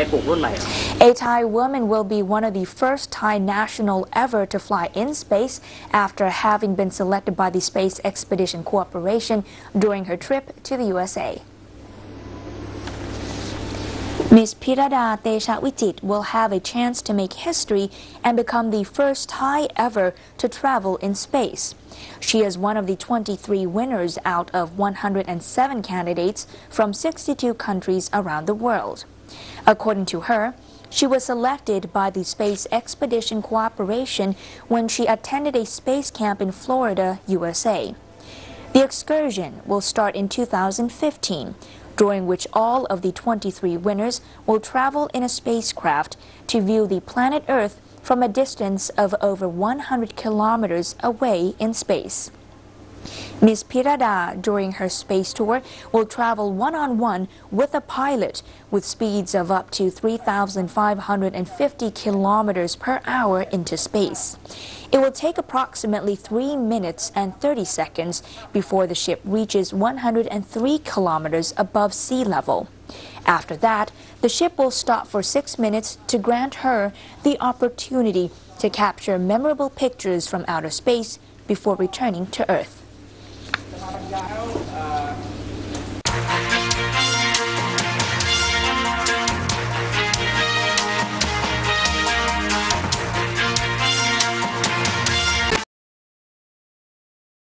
A Thai woman will be one of the first Thai national ever to fly in space after having been selected by the Space Expedition Corporation during her trip to the USA. Ms. Pirada Techavijit will have a chance to make history and become the first Thai ever to travel in space. She is one of the 23 winners out of 107 candidates from 62 countries around the world. According to her, she was selected by the Space Expedition Cooperation when she attended a space camp in Florida, USA. The excursion will start in 2015, during which all of the 23 winners will travel in a spacecraft to view the planet Earth from a distance of over 100 kilometers away in space. Ms. Pirada, during her space tour, will travel one-on-one with a pilot with speeds of up to 3,550 kilometers per hour into space. It will take approximately 3 minutes and 30 seconds before the ship reaches 103 kilometers above sea level. After that, the ship will stop for 6 minutes to grant her the opportunity to capture memorable pictures from outer space before returning to Earth. จ